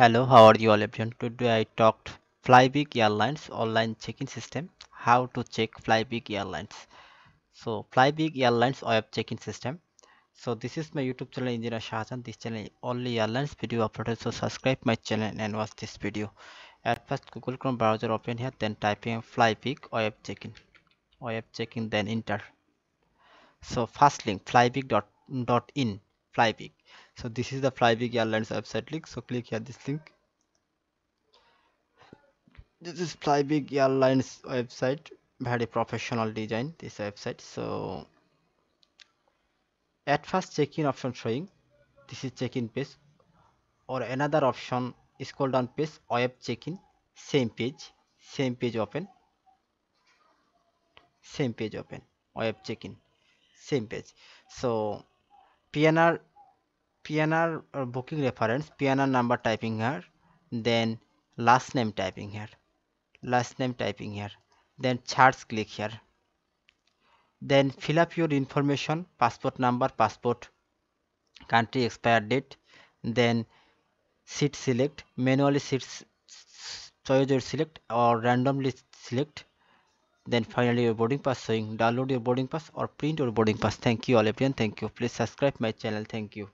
Hello, how are you all everyone? Today I talked Flybig Airlines online check-in system, how to check Flybig Airlines. So Flybig Airlines web check-in system. So this is my YouTube channel Engineer Sahajan. This channel only airlines video uploaded. So subscribe my channel and watch this video. At first Google Chrome browser open here, then type in Flybig web check-in. Web check-in, then enter. So first link flybig.in Flybig. So this is the flybig airlines website link. So click here this link. This is flybig airlines website. Very professional design this website. So at first check-in option showing. This is check-in page. Or another option scroll down page web check-in. Same page. Same page open. Same page open. Web check-in. Same page. So PNR PNR uh, booking reference PNR number typing here then last name typing here last name typing here then charts click here. Then fill up your information passport number passport country expire date then seat select manually seats choose your select or randomly select then finally your boarding pass showing download your boarding pass or print your boarding pass. Thank you all everyone thank you. Please subscribe my channel. Thank you